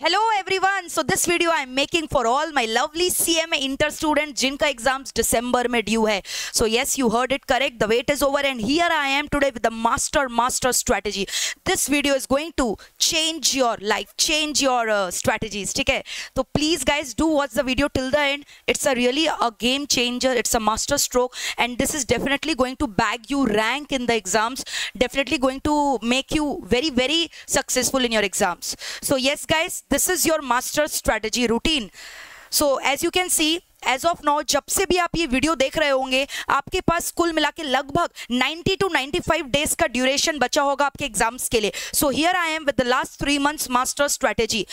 Hello everyone. So this video I am making for all my lovely CMA inter students जिनका exams December में due है. So yes, you heard it correct. The wait is over and here I am today with the master master strategy. This video is going to change your life, change your uh, strategies. ठीक है? तो please guys do watch the video till the end. It's a really a game changer. It's a master stroke and this is definitely going to bag you rank in the exams. Definitely going to make you very very successful in your exams. So yes guys, this is your master strategy routine so as you can see as of now जब से भी आप ये video देख रहे होंगे, आपके पास कुल मिला के लगभग 90 टू 95 डेज़ का ड्यूरेशन बचा होगा आपके एग्ज़ाम्स के लिए. So here I am with the last three months master strategy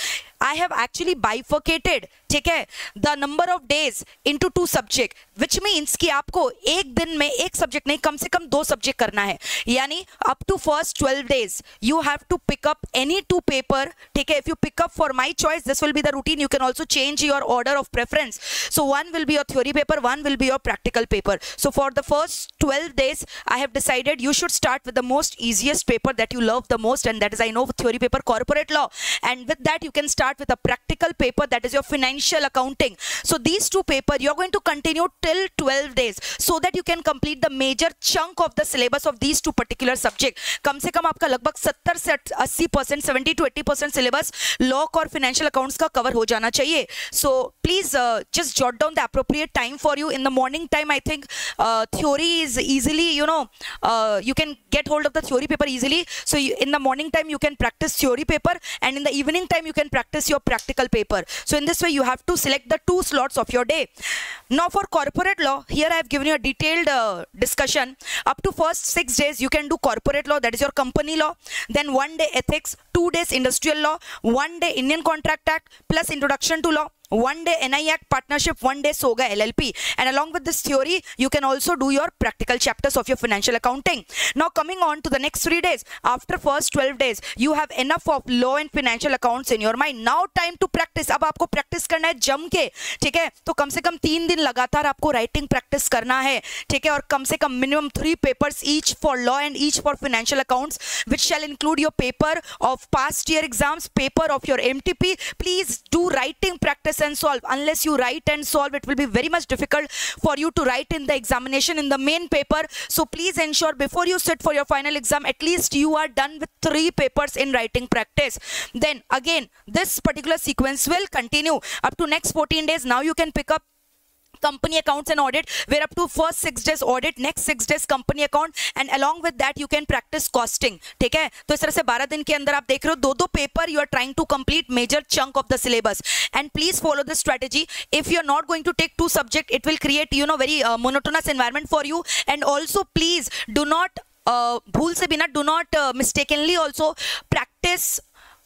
I have actually बाइफोकेटेड ठीक है the number of days into two subject which means कि आपको एक दिन में एक सब्जेक्ट नहीं कम से कम दो सब्जेक्ट करना है यानी up to first twelve days you have to pick up any two paper ठीक है if you pick up for my choice this will be the routine you can also change your order of preference so one will be your theory paper one will be your practical paper so for the first 12 days i have decided you should start with the most easiest paper that you love the most and that is i know theory paper corporate law and with that you can start with a practical paper that is your financial accounting so these two paper you're going to continue till 12 days so that you can complete the major chunk of the syllabus of these two particular subject कम से कम आपका लगभग 70 से 80 percent 70 to 80 percent syllabus law और financial accounts का cover हो जाना चाहिए so please just jot down the appropriate time for you in the morning time i think uh, theory is easily you know uh, you can get hold of the theory paper easily so you, in the morning time you can practice theory paper and in the evening time you can practice your practical paper. So in this way you have to select the two slots of your day. Now for corporate law here i have given you a detailed uh, discussion. Up to first six days you can do corporate law that is your company law. Then one day ethics two days industrial law one day indian contract act plus introduction to law one day NI Act partnership, one day SOGA LLP. And along with this theory, you can also do your practical chapters of your financial accounting. Now coming on to the next three days, after first 12 days, you have enough of law and financial accounts in your mind. Now time to practice. अब आपको practice करना है जम के ठीक है तो कम से कम तीन दिन लगातार आपको writing practice करना है ठीक है और कम से कम minimum three papers each for law and each for financial accounts which shall include your paper of past year exams, paper of your MTP. Please do writing practice and solve. Unless you write and solve it will be very much difficult for you to write in the examination in the main paper. So please ensure before you sit for your final exam at least you are done with three papers in writing practice. Then again this particular sequence will continue up to next 14 days. Now you can pick up company accounts and audit, where up to first six days audit, next six days company account, and along with that, you can practice costing. ठीक है? तो इस तरह से 12 दिन के अंदर आप देख रहे हो दो दो paper you are trying to complete major chunk of the syllabus and please follow the strategy if you are not going to take two subject it will create you know very monotonous environment for you and also please do not भूल से बिना do not mistakenly also practice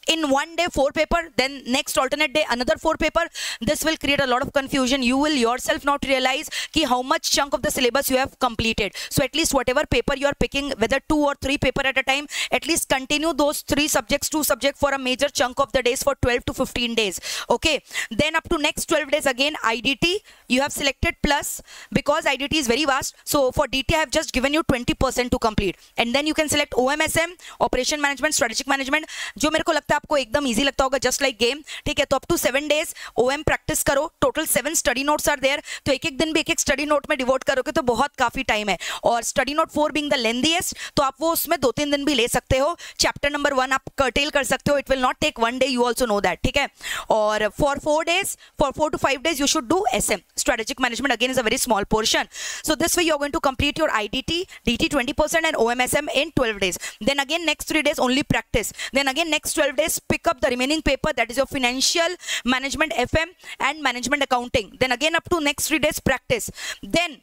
in one day four paper then next alternate day another four paper. This will create a lot of confusion. You will yourself not realize ki how much chunk of the syllabus you have completed. So at least whatever paper you are picking whether two or three paper at a time at least continue those three subjects two subject for a major chunk of the days for 12 to 15 days. Okay? Then up to next 12 days again idt you have selected plus because idt is very vast. So, for dt i have just given you 20 percent to complete. And then you can select omsm operation management, strategic management. को लगता है आपको एकदम easy लगता होगा just like game ठीक है तो अप टू सेवन डेज़ ओ प्रैक्टिस करो. Total seven study notes are there तो एक एक दिन भी, एक एक स्टडी नोट में डिवोट करोगे तो बहुत काफ़ी टाइम है. और study note for being the lengthiest तो आप वो उसमें दो तीन दिन भी ले सकते हो. चैप्टर नंबर वन आप कर्टेल कर सकते हो. It will not take one day you also know that ठीक है? और for four days for four to five days you should do S M strategic management again is a very small portion. So this way you're going to complete your idt dt 20 percent and omsm in 12 days. Then again next three days only practice. Then again next 12 days pick up the remaining paper that is your financial management fm and management accounting. Then again up to next three days practice. Then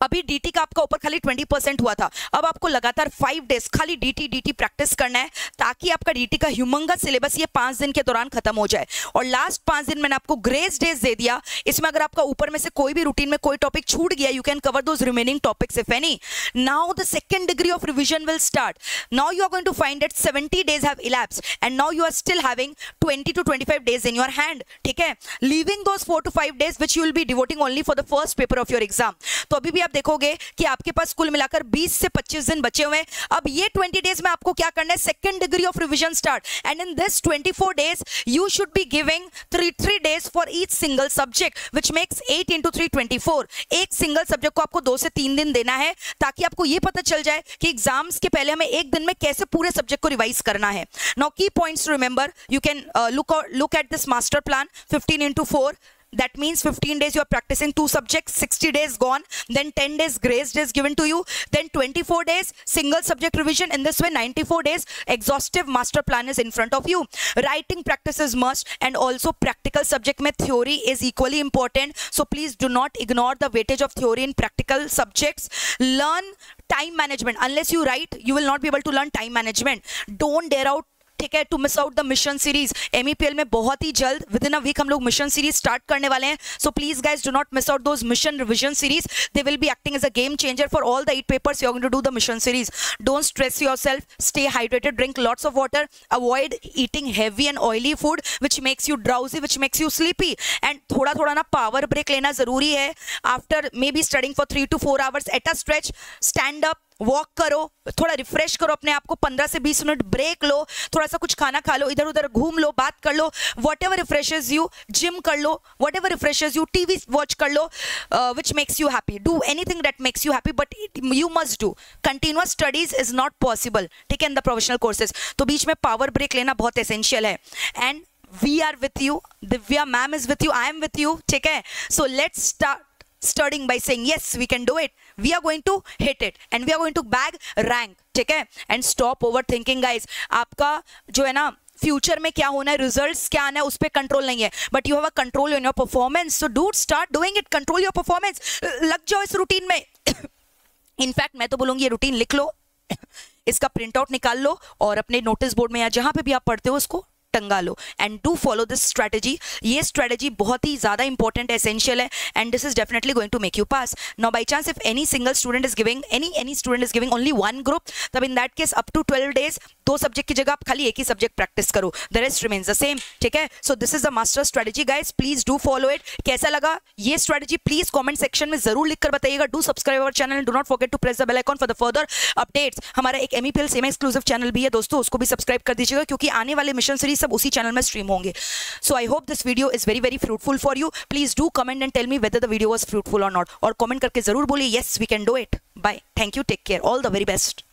अभी DT का आपका ऊपर खाली 20 percent हुआ था। अब आपको लगातार फाइव डेज़ खाली डीटी डीटी प्रैक्टिस करना है ताकि आपका डीटी का ह्यूमंगा सिलेबस ये पाँच दिन के दौरान खत्म हो जाए। और लास्ट पाँच दिन मैंने आपको ग्रेस डेज़ दे दिया। इसमें अगर आपका ऊपर में से कोई भी रूटीन में कोई टॉपिक छूट गया you can cover those remaining topics if any now the second degree of revision will start now you are going to find it seventy days have elapse and now you are still having twenty to twenty five days in your hand ठीक है? Living those four to five days which you will be devoting only for the first paper of your exam तो अभी भी आप देखोगे कि आपके पास कुल मिलाकर 20 से 25 दिन बचे हुए हैं। अब ये 20 डेज़ में आपको क्या करना है? Second degree of revision start and in this 24 days you should be giving three three days for each single subject which makes it into three twenty four एक सिंगल सब्जेक्ट को आपको दो से तीन दिन देना है, ताकि आपको ये पता चल जाए कि एग्ज़ाम्स के पहले हमें एक दिन में कैसे पूरे सब्जेक्ट को रिवाइज करना है। Now key points remember you can look look at this master plan 15 into 4 that means 15 days you are practicing two subjects 60 days gone then 10 days grace days given to you then 24 days single subject revision in this way 94 days exhaustive master plan is in front of you. Writing practice is must and also practical subject mein theory is equally important. So please do not ignore the weightage of theory in practical subjects. Learn time management. Unless you write you will not be able to learn time management. Don't dare out ठीक है to miss out the mission series MEPL में बहुत ही जल्द with in a week हम लोग mission series start करने वाले हैं. So please guys do not miss out those mission revision series they will be acting as a game changer for all the eight papers you to do the mission series don't stress yourself stay hydrated drink lots of water avoid eating heavy and oily food which makes you drowsy which makes you sleepy and थोड़ा थोड़ा ना power break लेना ज़रूरी है. After maybe studying for three to four hours at a stretch stand up walk करो, थोड़ा refresh करो अपने आप को 15 से 20 मिनट ब्रेक लो, थोड़ा सा कुछ खाना खा लो इधर उधर घूम लो, बात कर लो whatever refreshes you gym कर लो whatever refreshes you T V watch कर लो which makes you happy do anything that makes you happy but you must do continuous studies is not possible ठीक है इन द प्रोफेशनल कोर्सेज तो बीच में power break लेना बहुत essential है. And we are with you Divya ma'am is with you I am with you ठीक है? So let's start studying by saying, yes we can do it. We are going to hit it and we are going to bag rank, ठीक है? And stop overthinking, guys. आपका जो है ना future में क्या होना है रिजल्ट्स क्या आना है, उस पर कंट्रोल नहीं है. But you have a control in your performance so do start doing it control your performance लग जाओ इस रूटीन में. इनफैक्ट मैं तो बोलूँगी, ये रूटीन लिख लो. इसका प्रिंट आउट निकाल लो और अपने नोटिस बोर्ड में या जहाँ पे भी आप पढ़ते हो उसको टंगा लो। And do follow this strategy ये स्ट्रैटेजी बहुत ही ज़्यादा इंपॉर्टेंट एसेंशियल है। And this is definitely going to make you pass no by chance if any single student is giving any any student is giving only one group तब in that case up to twelve days दो subject की जगह आप खाली एक ही subject practice करो। The rest remains the same ठीक है? So this is the master strategy guys please do follow it कैसा लगा ये स्ट्रेटेजी प्लीज़ कॉमेंट सेक्शन में ज़रूर लिखकर बताइएगा। Do subscribe our channel do not forget to press the bell icon for the further updates हमारा एक MEPL same exclusive channel भी है दोस्तों, उसको भी सब्सक्राइब कर दीजिएगा क्योंकि आने वाले मिशन सीरीज़ सब उसी चैनल में स्ट्रीम होंगे। So I hope this video is very very fruitful for you please do comment and tell me whether the video was fruitful और नॉट और कमेंट करके ज़रूर बोलिए yes we can do it bye thank you take care all the very best